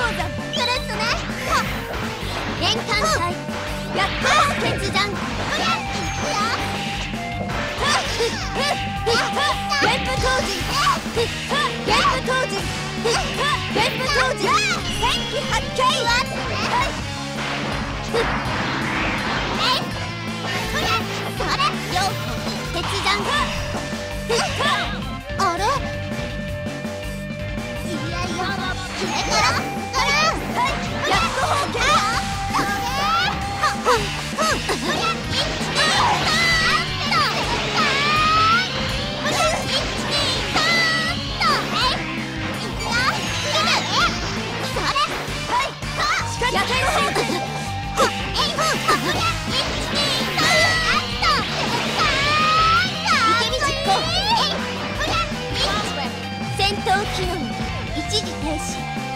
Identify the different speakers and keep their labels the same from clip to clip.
Speaker 1: 鉱山
Speaker 2: 許すねあ
Speaker 1: れか
Speaker 2: ら？
Speaker 1: 一時停止。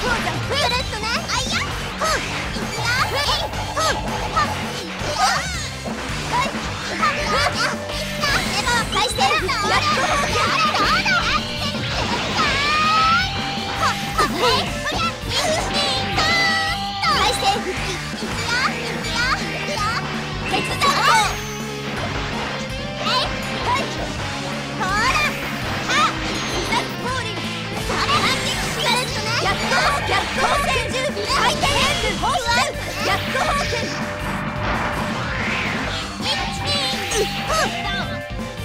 Speaker 1: 回
Speaker 2: してやれ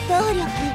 Speaker 1: 動力